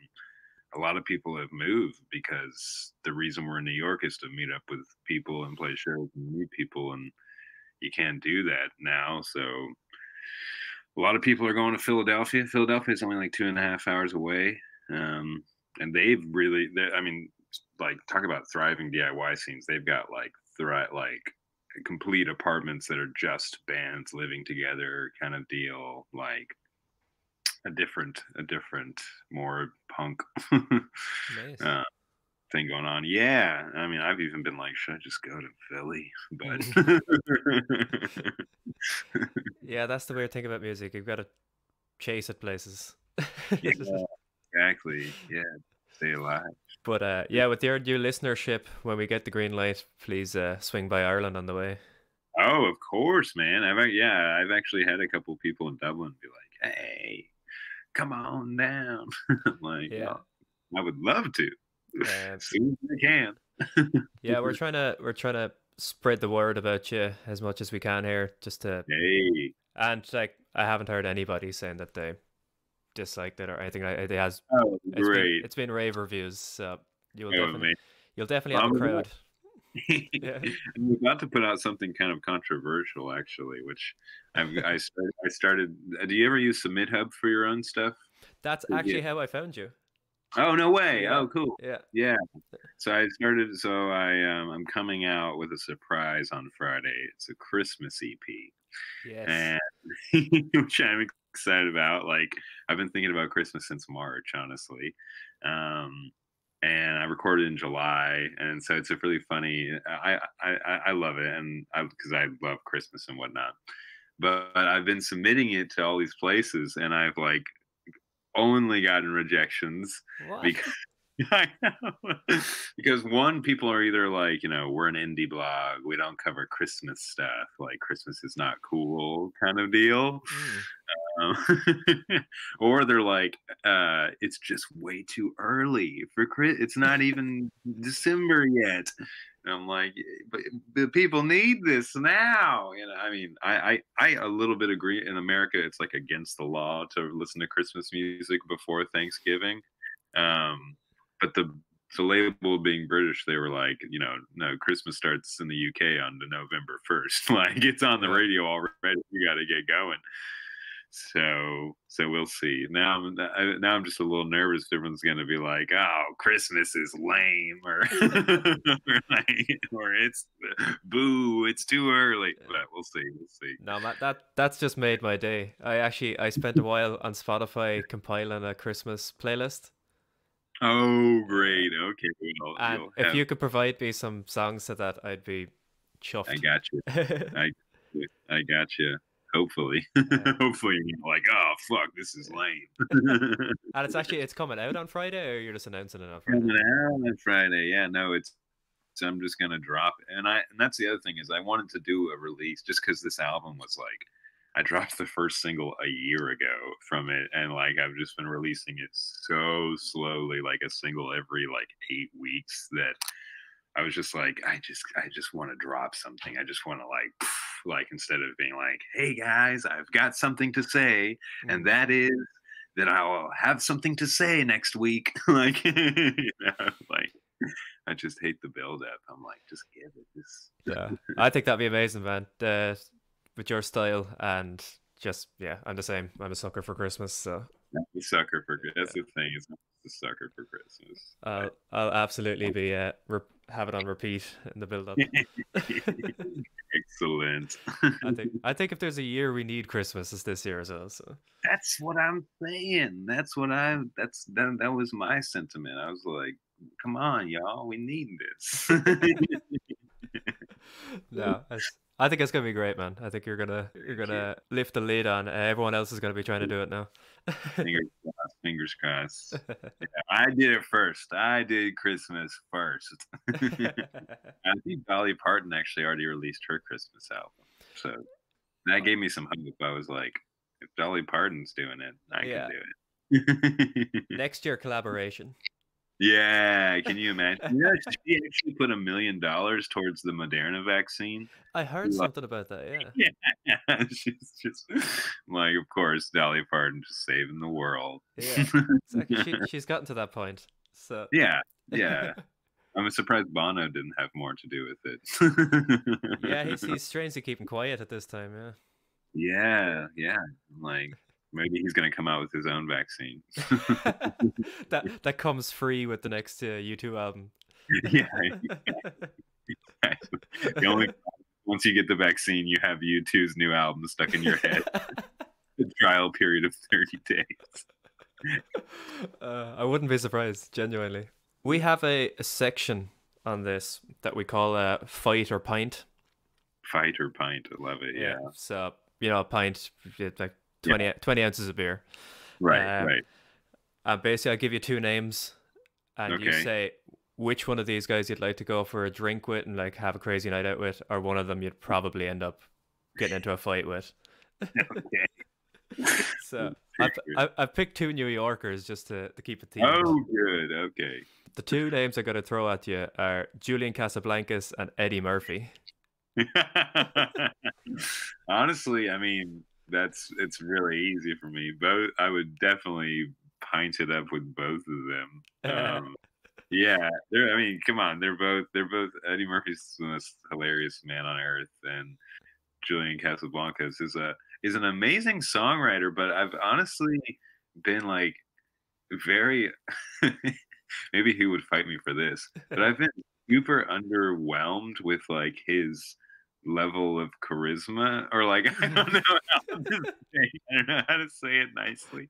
a lot of people have moved because the reason we're in New York is to meet up with people and play shows and meet people, and you can't do that now. So a lot of people are going to Philadelphia. Philadelphia is only like two and a half hours away, um, and they've really, I mean, like talk about thriving DIY scenes. They've got like thri- like complete apartments that are just bands living together kind of deal, like a different, a different, more punk [laughs] Nice. uh, thing going on. Yeah, I mean, I've even been like, should I just go to Philly? [laughs] But [laughs] yeah, that's the weird thing about music. You've got to chase at places. yeah, exactly. Yeah, stay alive. But uh, yeah, with your new listenership, when we get the green light, please uh, swing by Ireland on the way. Oh, of course, man. I've yeah, I've actually had a couple people in Dublin be like, "Hey, come on down." [laughs] Like, Yeah. "Oh, I would love to. As [laughs] soon as I can. [laughs] yeah, we're trying to we're trying to spread the word about you as much as we can here, just to Hey, and like I haven't heard anybody saying that they disliked it or anything. like It has oh, it's been, great. it's been rave reviews, so you'll Oh, definitely man. you'll definitely have a Um, crowd. [laughs] Yeah. I'm about to put out something kind of controversial, actually, which I've, I started. I started. uh, Do you ever use SubmitHub for your own stuff? That's Yeah. actually how I found you. Oh no way! Yeah. Oh cool. Yeah. Yeah. So I started. So I um, I'm coming out with a surprise on Friday. It's a Christmas EP, Yes. and [laughs] which I'm excited about. Like I've been thinking about Christmas since March, honestly. Um, and I recorded in July, and so it's a really funny. I I I, I love it, and because I, love Christmas and whatnot. But, but I've been submitting it to all these places, and I've like only gotten rejections What? because I. [laughs] because one, people are either like, you know, we're an indie blog, we don't cover Christmas stuff, like Christmas is not cool kind of deal, Mm. um, [laughs] or they're like, uh, it's just way too early for Chris. It's not [laughs] even December yet. And I'm like, but the people need this now. You know, I mean, I, I, I a little bit agree. In America, it's like against the law to listen to Christmas music before Thanksgiving. Um, but the the label being British, they were like, you know, no, Christmas starts in the UK on the November first. [laughs] like it's on the radio already. You got to get going. So, so we'll see. Now, I'm I- now I'm just a little nervous. Everyone's gonna be like, "Oh, Christmas is lame," or, [laughs] or, like, or "It's boo, it's too early." But we'll see. We'll see. No, that, that that's just made my day. I actually I spent a while on Spotify compiling a Christmas playlist, Oh, great. Okay, well, and if have- you could provide me some songs to that, I'd be chuffed. I got you. [laughs] I I got you. Hopefully, [laughs] hopefully you're like, oh fuck, this is lame. [laughs] and it's actually it's coming out on Friday, or you're just announcing it on Friday. Coming out on Friday. Yeah, no, it's. So I'm just gonna drop it, and I and that's the other thing is I wanted to do a release just because this album was like, I dropped the first single a year ago from it, and like I've just been releasing it so slowly, like a single every like eight weeks that I was just like, I just I just want to drop something. I just want to like like instead of being like, hey guys, I've got something to say, and that is that I'll have something to say next week. [laughs] like, [laughs] you know, like I just hate the build up. I'm like, just give it this. Yeah, [laughs] I think that'd be amazing, man. Uh, with your style and just yeah, I'm the same. I'm a sucker for Christmas, so a sucker for that's the thing is I'm a sucker for Christmas. I'll I'll absolutely be uh re- have it on repeat in the build up. [laughs] Excellent. I think [laughs] I think if there's a year we need Christmas, it's this year as well. So that's what I'm saying. That's what I. That's that. That was my sentiment. I was like, come on, y'all, we need this. [laughs] no, it's- I think it's gonna be great, man. I think you're gonna you're gonna lift the lid on. Everyone else is gonna be trying to do it now. fingers crossed. Fingers crossed. [laughs] Yeah, I did it first. I did Christmas first. [laughs] I think Dolly Parton actually already released her Christmas album, so that oh. gave me some hope. I was like, if Dolly Parton's doing it, I Yeah. can do it. [laughs] Next year collaboration. Yeah, can you imagine? [laughs] Yeah, she actually put a million dollars towards the Moderna vaccine. I heard something about that. Yeah. [laughs] Yeah, [laughs] she's just like, of course, Dolly Parton just saving the world. Yeah. Like she, she's gotten to that point. So yeah, yeah. I'm surprised Bono didn't have more to do with it. yeah, he's he's strangely keeping quiet at this time. Yeah. Yeah, yeah. Like maybe he's gonna come out with his own vaccine. [laughs] [laughs] that that comes free with the next uh, U2 album. [laughs] yeah. the only once you get the vaccine, you have U2's new album stuck in your head. the trial period of thirty days. Uh, I wouldn't be surprised, genuinely. We have a, a section on this that we call uh, fight or pint. Fight or pint, I love it. Yeah. So you know, a pint, like 20, 20 ounces of beer. Right, Uh, right. And basically, I'll give you two names, and you say which one of these guys you'd like to go for a drink with and like have a crazy night out with, or one of them you'd probably end up getting into a fight with. [laughs] Okay. [laughs] So [laughs] I've. I've, I've picked two New Yorkers just to, to keep it theme. Oh, good. Okay. The two names I'm going to throw at you are Julian Casablancas and Eddie Murphy. Honestly, I mean, that's it's really easy for me. Both, I would definitely pint it up with both of them. [laughs] Um, yeah, they're. I mean, come on, they're both. They're both. Eddie Murphy's the most hilarious man on earth, and Julian Casablancas is a is an amazing songwriter. But I've honestly been like very. [laughs] maybe he would fight me for this, but I've been super underwhelmed with like his level of charisma or like [laughs] I don't [laughs] know how to say, I don't know how to say it nicely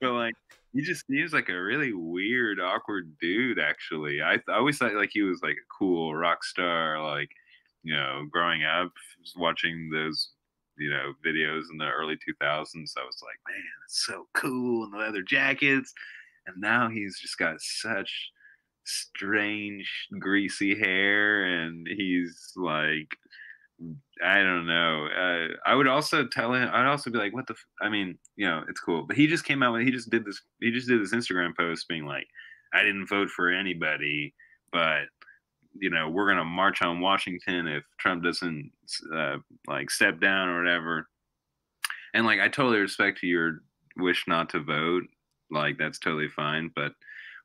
but like he just seems like a really weird awkward dude actually. I, th- I always thought like he was like a cool rock star like you know growing up watching those you know videos in the early 2000s I was like man it's so cool and the leather jackets and now he's just got such strange greasy hair and he's like i don't know uh, i would also tell him i'd also be like what the f-? i mean you know it's cool but he just came out and he just did this he just did this instagram post being like i didn't vote for anybody but you know we're gonna march on washington if trump doesn't uh, like step down or whatever and like i totally respect your wish not to vote like that's totally fine but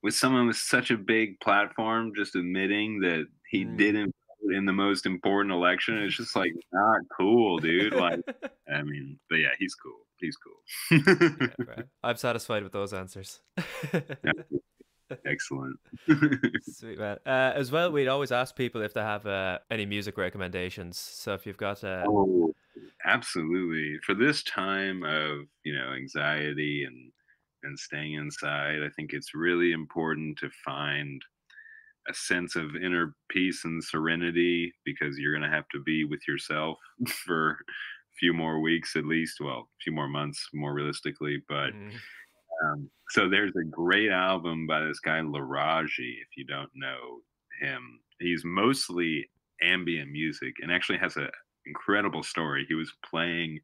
with someone with such a big platform just admitting that he Mm. didn't in the most important election it's just like not cool dude like [laughs] i mean but yeah he's cool he's cool Yeah, right. I'm satisfied with those answers. [laughs] excellent Sweet man. Uh, as well, we'd always ask people if they have uh, any music recommendations. So if you've got, uh, Oh, absolutely. For this time of you know anxiety and and staying inside, I think it's really important to find a sense of inner peace and serenity because you're going to have to be with yourself [laughs] for a few more weeks at least. Well, a few more months, more realistically. But mm, um, so there's a great album by this guy Laraji. If you don't know him, he's mostly ambient music and actually has an incredible story. He was playing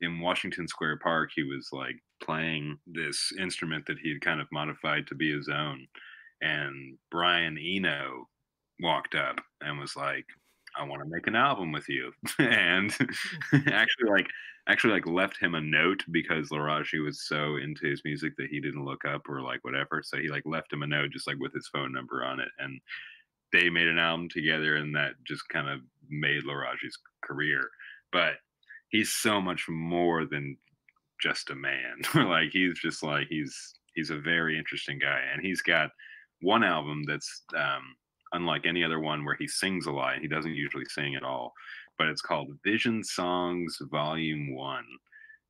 in Washington Square Park. He was like playing this instrument that he had kind of modified to be his own. And Brian Eno walked up and was like, I want to make an album with you. [laughs] and [laughs] actually like actually like left him a note because Laraji was so into his music that he didn't look up or like whatever. So he like left him a note just like with his phone number on it. And they made an album together and that just kind of made Laraji's career. But he's so much more than just a man. [laughs] like he's just like he's he's a very interesting guy. And he's got one album that's um unlike any other one where he sings a lot. He doesn't usually sing at all but it's called Vision Songs Volume One,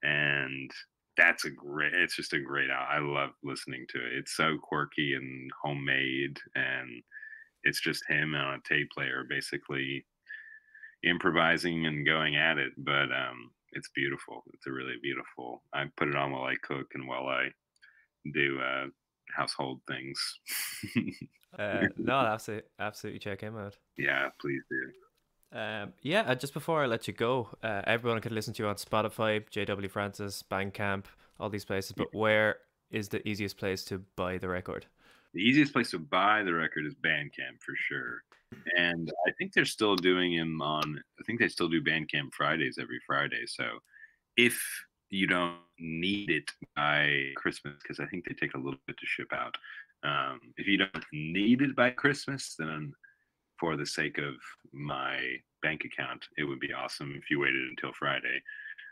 and that's a great. It's just a great. al- I love listening to it. It's so quirky and homemade, and it's just him on a tape player, basically improvising and going at it. But um, it's beautiful. It's a really beautiful. I put it on while I cook and while I do uh, household things. [laughs] uh, no, absolutely, absolutely check him out. yeah, please do. Um, yeah, uh, just before I let you go, uh, everyone can listen to you on Spotify, JW Francis, Bandcamp, all these places. But where is the easiest place to buy the record? the easiest place to buy the record is Bandcamp for sure. And I think they're still doing him on, I think they still do Bandcamp Fridays every Friday. So if you don't need it by Christmas, because I think they take a little bit to ship out, um, if you don't need it by Christmas, then for the sake of my bank account, it would be awesome if you waited until Friday.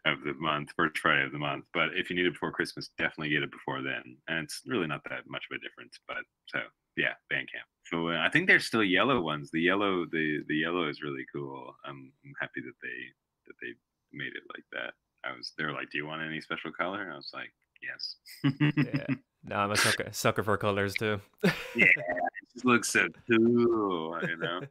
of the month, first Friday of the month. But if you need it before Christmas, definitely get it before then. And it's really not that much of a difference. But so yeah, Bandcamp. So uh, I think there's still yellow ones. The yellow, the the yellow is really cool. I'm, I'm happy that they that they made it like that. I was they're like, do you want any special color? I was like, yes. Yeah. No, I'm a sucker, sucker for colors too. [laughs] yeah, it just looks so cool, you know. [laughs]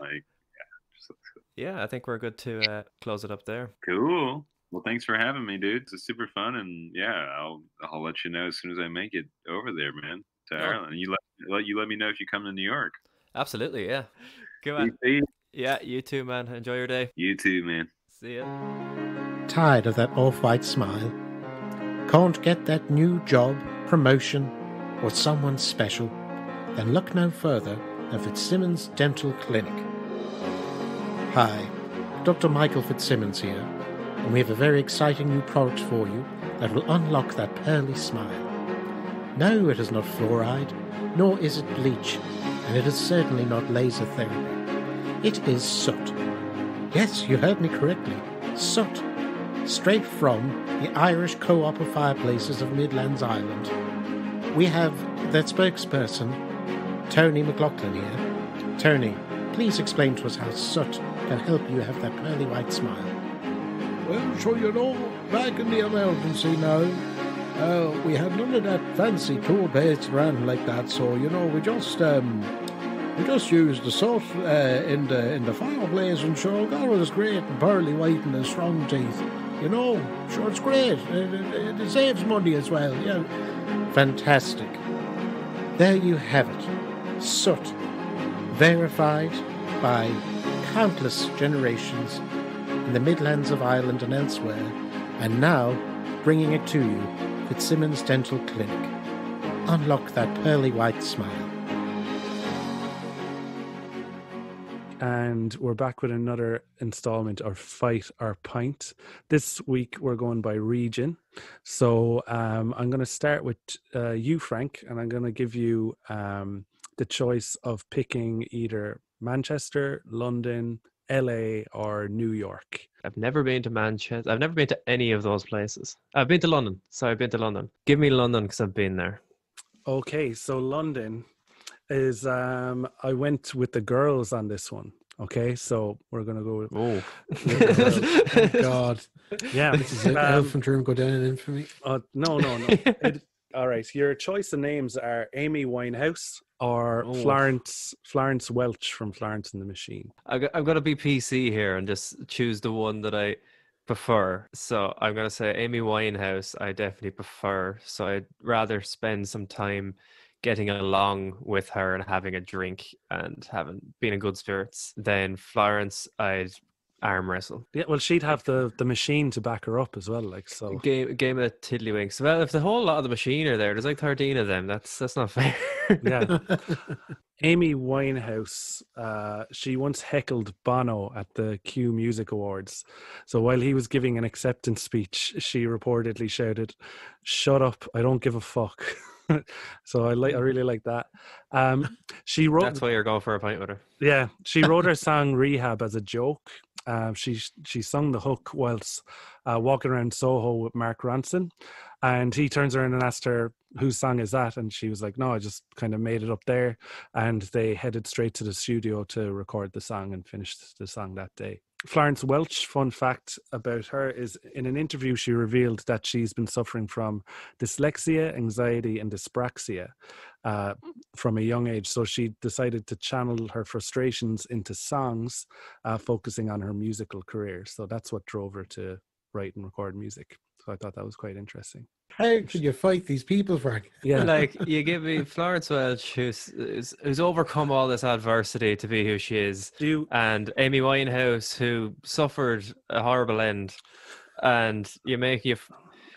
Like, yeah, cool. yeah, I think we're good to uh, close it up there. Cool. Well, thanks for having me, dude. It's super fun, and yeah, I'll I'll let you know as soon as I make it over there, man, to Oh. Ireland. You let let you let me know if you come to New York. Absolutely, yeah. Go on. Yeah, you too, man. Enjoy your day. you too, man. See ya. Tired of that off white smile? Can't get that new job, promotion, or someone special? Then look no further than Fitzsimmons Dental Clinic. Hi, Dr. Michael Fitzsimmons here, and we have a very exciting new product for you that will unlock that pearly smile. No, it is not fluoride, nor is it bleach, and it is certainly not laser therapy. It is soot. Yes, you heard me correctly. Soot. Straight from the Irish co-op of fireplaces of Midlands Island. We have their spokesperson, Tony McLaughlin here. Tony, please explain to us how soot can help you have that pearly white smile. Well, sure you know, back in the emergency now, uh, we had none of that fancy toothpaste around like that, so you know we just um, we just used the salt uh, in the in the fireplace, and sure, God, was great and pearly white and the strong teeth. You know, sure, it's great. It, it, it saves money as well. Yeah, fantastic. There you have it, soot, verified by countless generations in the Midlands of Ireland and elsewhere, and now bringing it to you, Fitzsimmons Dental Clinic. Unlock that pearly white smile. And we're back with another installment of Fight or Pint. This week we're going by region. So um, I'm going to start with uh, you, Frank, and I'm going to give you um, the choice of picking either Manchester, London, LA, or New York. I've never been to Manchester. I've never been to any of those places. I've been to London. So I've been to London. Give me London because I've been there. Okay, so London is um I went with the girls on this one. Okay, so we're gonna go with Oh. Oh, [laughs] God, yeah. this is it. um, Elephant Room go down in infamy. uh, no, no, no. It- all right, your choice of names are Amy Winehouse or Oh. Florence Florence Welch from Florence and the Machine. I've got, I'm going to be PC here and just choose the one that I prefer. So I'm going to say Amy Winehouse, I definitely prefer. So I'd rather spend some time getting along with her and having a drink and having being in good spirits Then Florence, I'd arm wrestle. Yeah, well, she'd have the the machine to back her up as well. Like so, Game game of tiddlywinks. Well, if the whole lot of the machine are there, there's like 13 of them. That's that's not fair. yeah. [laughs] Amy Winehouse, uh, she once heckled Bono at the Q Music Awards. So while he was giving an acceptance speech, she reportedly shouted, "Shut up! I don't give a fuck." [laughs] [laughs] so I like, I really like that. Um, she [laughs] wrote, That's why you're going for a pint with her. yeah, she wrote her [laughs] song "Rehab" as a joke. Um, she she sung the hook whilst uh, walking around Soho with Mark Ronson, and he turns around and asks her whose song is that, and she was like, "No, I just kind of made it up there." And they headed straight to the studio to record the song and finished the song that day. Florence Welch, fun fact about her is in an interview, she revealed that she's been suffering from dyslexia, anxiety, and dyspraxia uh, from a young age. So she decided to channel her frustrations into songs, uh, focusing on her musical career. So that's what drove her to write and record music. So I thought that was quite interesting. How could you fight these people, Frank? Yeah. [laughs] like you give me Florence Welch, who's, who's who's overcome all this adversity to be who she is, Do you, and Amy Winehouse, who suffered a horrible end, and you make you.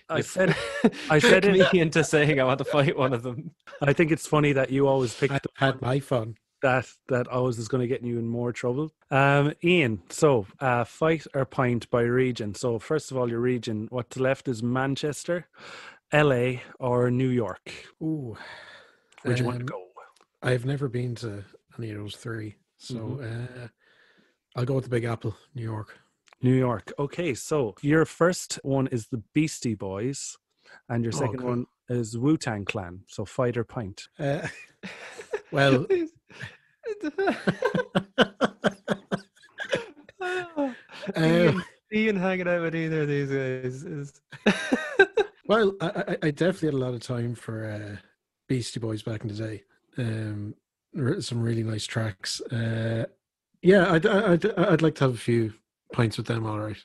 I you said, [laughs] I said trick it- me into saying I want to fight one of them. I think it's funny that you always pick I the had my fun. That that always is going to get you in more trouble. Um, Ian, so uh, fight or pint by region. So first of all, your region. What's left is Manchester, L.A. or New York. Ooh, Where do you want to Um, go? I've never been to any of those three, so uh, I'll go with the Big Apple, New York. New York. Okay, so your first one is the Beastie Boys, and your Oh, second cool. one is Wu Tang Clan. So fight or pint. Uh, [laughs] well, Ian, uh, Ian hanging out with either of these guys is. [laughs] well, I, I, I definitely had a lot of time for uh, Beastie Boys back in the day. Um, some really nice tracks. Uh, yeah, I'd, I'd I'd like to have a few pints with them. All right.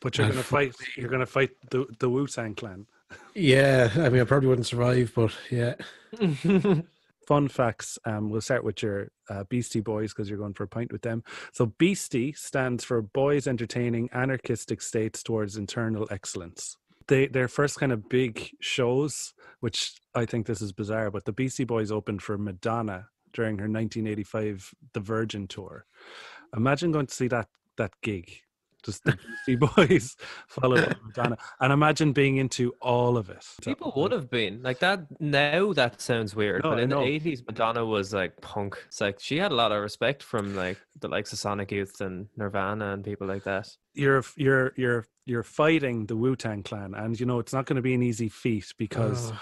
But you're Uh, gonna fight. You're gonna fight the the Wu Tang Clan. Yeah, I mean, I probably wouldn't survive, but yeah. [laughs] Fun facts. Um, we'll start with your uh, Beastie Boys because you're going for a pint with them. So Beastie stands for Boys Entertaining Anarchistic States Towards Internal Excellence. They their first kind of big shows, which I think this is bizarre, but the Beastie Boys opened for Madonna during her 1985 The Virgin tour. Imagine going to see that that gig. Just the Beastie [laughs] Boys followed by Madonna, and imagine being into all of it. People would have been like that. Now that sounds weird, No, but in the eighties, Madonna was like punk. It's like she had a lot of respect from like the likes of Sonic Youth and Nirvana and people like that. you're you're you're you're fighting the Wu Tang Clan, and you know it's not going to be an easy feat because Oh.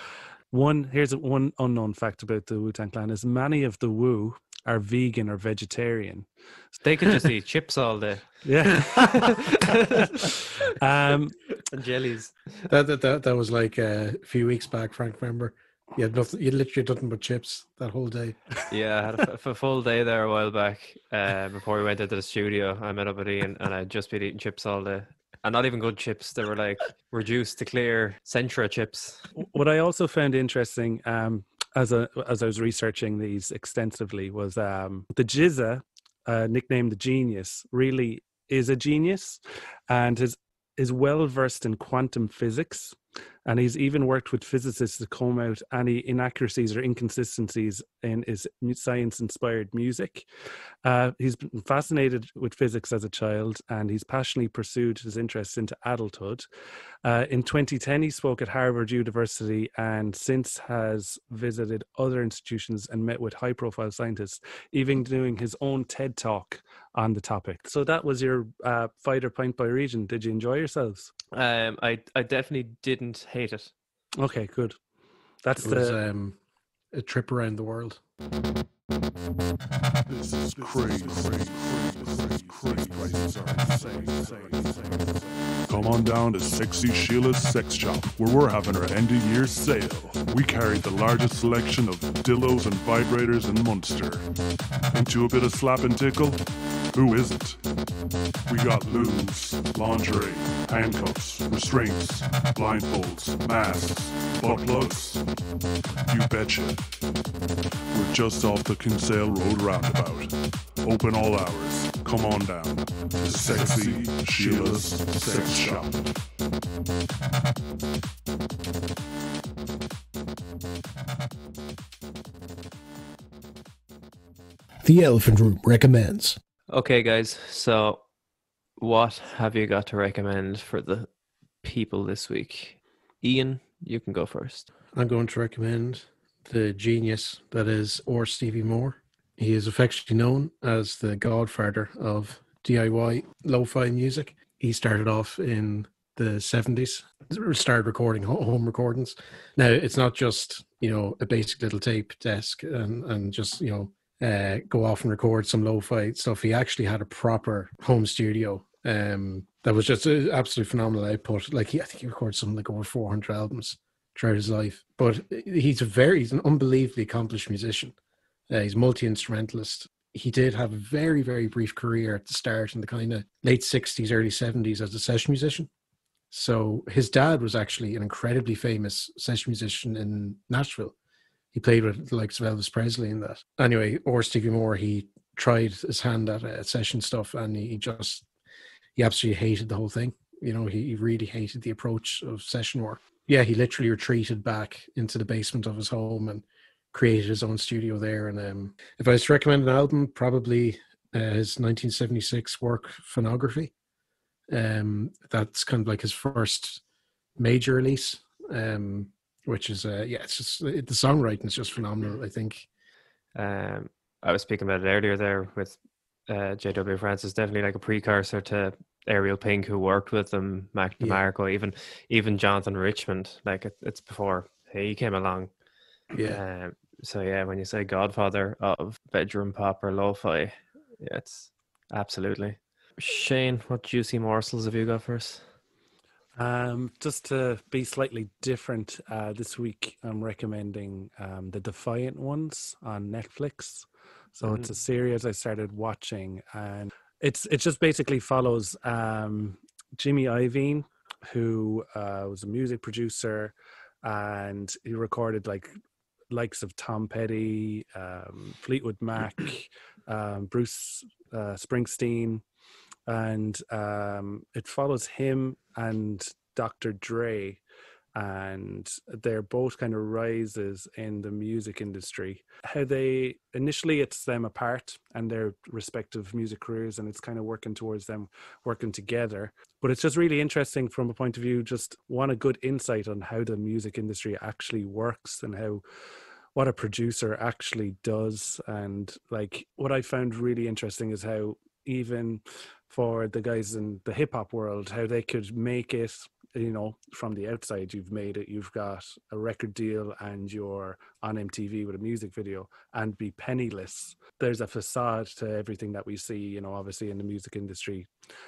one here's one unknown fact about the Wu Tang Clan is many of the Wu are vegan or vegetarian. They could just eat [laughs] chips all day Yeah. [laughs] um, and jellies. that, that that that was like uh, a few weeks back. Frank, remember? You had nothing. You literally had nothing but chips that whole day. Yeah, I had a, f- [laughs] a full day there a while back uh, before we went into the studio. I met up with Ian and I'd just been eating chips all day. And not even good chips. They were like reduced to clear Centra chips. what I also found interesting um, as a as I was researching these extensively was um, the GZA, uh, nicknamed the Genius, really is a genius, and is is well versed in quantum physics, and he's even worked with physicists to comb out any inaccuracies or inconsistencies in his science inspired music. Uh, he's been fascinated with physics as a child, and he's passionately pursued his interests into adulthood. Uh, in 2010, he spoke at Harvard University and since has visited other institutions and met with high profile scientists, even doing his own TED talk on the topic. So that was your uh, fighter pint by region. Did you enjoy yourselves? Um, I, I definitely didn't hate it. Okay, good. That's It was the um, a trip around the world. This is crazy. This is crazy. Prices are insane. Come on down to Sexy Sheila's Sex Shop, where we're having our end of year sale. We carry the largest selection of dildos and vibrators in Munster. Into a bit of slap and tickle? Who isn't? We got lubes, lingerie, handcuffs, restraints, blindfolds, masks, butt plugs. You betcha. We're just off the Kinsale Road roundabout. Open all hours. Come on down to Sexy Sheila's Sex Shop. The Elephant Room recommends. Okay, guys. So, what have you got to recommend for the people this week? Ian, you can go first. I'm going to recommend the genius that is R. Stevie Moore. He is affectionately known as the godfather of DIY lo-fi music. He started off in the 70s, started recording home recordings. Now, it's not just, you know, a basic little tape desk and, and just, you know, uh, go off and record some lo-fi stuff. He actually had a proper home studio um, that was just an absolutely phenomenal output. Like, he, I think he recorded something like over 400 albums throughout his life. But he's a very, he's an unbelievably accomplished musician. Uh, he's multi instrumentalist. He did have a very, very brief career at the start in the kind of late 60s, early 70s as a session musician. So his dad was actually an incredibly famous session musician in Nashville. He played with the likes of Elvis Presley in that. Anyway, R. Stevie Moore, he tried his hand at session stuff and he just, he absolutely hated the whole thing. You know, he, he really hated the approach of session work yeah, he literally retreated back into the basement of his home and created his own studio there. And um, if I was to recommend an album, probably uh, his 1976 work, Phonography. Um, that's kind of like his first major release, um, which is, uh, yeah, it's just the songwriting is just phenomenal, I think. Um, I was speaking about it earlier there with uh, J.W. Francis, definitely like a precursor to Ariel Pink who worked with them, Mac Yeah. DeMarco, even even Jonathan Richman. Like it, it's before he came along. Yeah. Um, so yeah, when you say Godfather of bedroom pop or lo-fi, yeah, it's absolutely. Shane, what juicy morsels have you got for us? Um, just to be slightly different, uh, this week I'm recommending um, the Defiant Ones on Netflix. So it's a series I started watching, and it's it just basically follows um, Jimmy Iovine, who uh, was a music producer, and he recorded like likes of Tom Petty, um, Fleetwood Mac, [clears throat] um, Bruce uh, Springsteen, and um, it follows him and Dr. Dre, and they're both kind of rises in the music industry. How they initially it's them apart and their respective music careers, and it's kind of working towards them working together. But it's just really interesting from a point of view, just want a good insight on how the music industry actually works and how what a producer actually does and like what i found really interesting is how even for the guys in the hip hop world how they could make it you know from the outside you've made it you've got a record deal and you're on MTV with a music video and be penniless. There's a facade to everything that we see you know obviously in the music industry.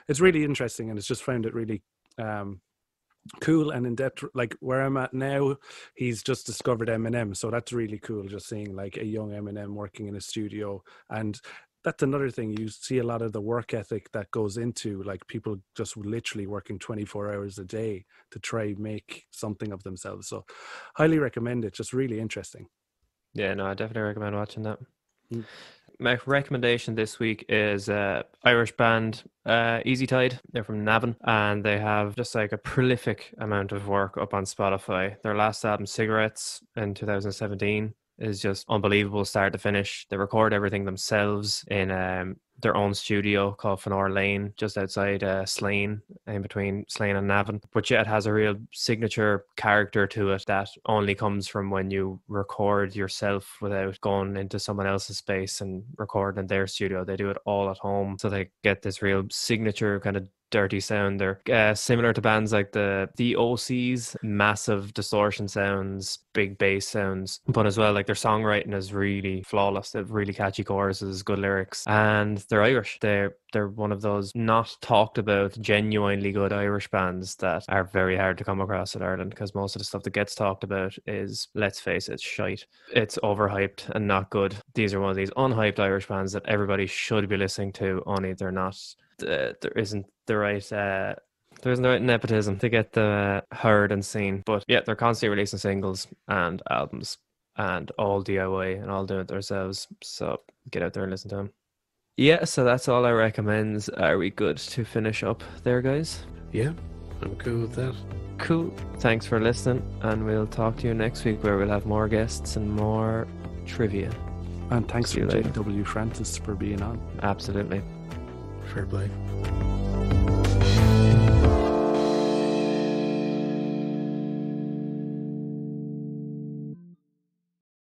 It's really interesting and it's just found it really um cool and in depth like where i'm at now he's just discovered eminem. So that's really cool just seeing like a young eminem working in a studio and that's another thing you see a lot of the work ethic that goes into like people just literally working 24 hours a day to try make something of themselves so highly recommend it just really interesting Yeah, no, I definitely recommend watching that. Mm. My recommendation this week is uh, Irish band uh, Easy Tide. They're from Navan and they have just like a prolific amount of work up on Spotify. Their last album, Cigarettes, in 2017, is just unbelievable start to finish. They record everything themselves in um, their own studio called Fenor Lane, just outside uh, Slane, in between Slane and Navan. But yeah, it has a real signature character to it that only comes from when you record yourself without going into someone else's space and recording in their studio. They do it all at home, so they get this real signature kind of dirty sound. They're uh, similar to bands like the the OCs, massive distortion sounds, big bass sounds, but as well like their songwriting is really flawless. They have really catchy choruses, good lyrics, and they're Irish. They're they're one of those not talked about, genuinely good Irish bands that are very hard to come across in Ireland because most of the stuff that gets talked about is, let's face it, shite. It's overhyped and not good. These are one of these unhyped Irish bands that everybody should be listening to, only they're not. Uh, there isn't the right. Uh, there isn't the right nepotism to get the heard and seen. But yeah, they're constantly releasing singles and albums and all DIY and all doing it themselves. So get out there and listen to them. Yeah, so that's all I recommends. Are we good to finish up there, guys? Yeah, I'm cool with that. Cool. Thanks for listening, and we'll talk to you next week where we'll have more guests and more trivia. and thanks See to jw francis for being on Absolutely. Fair play.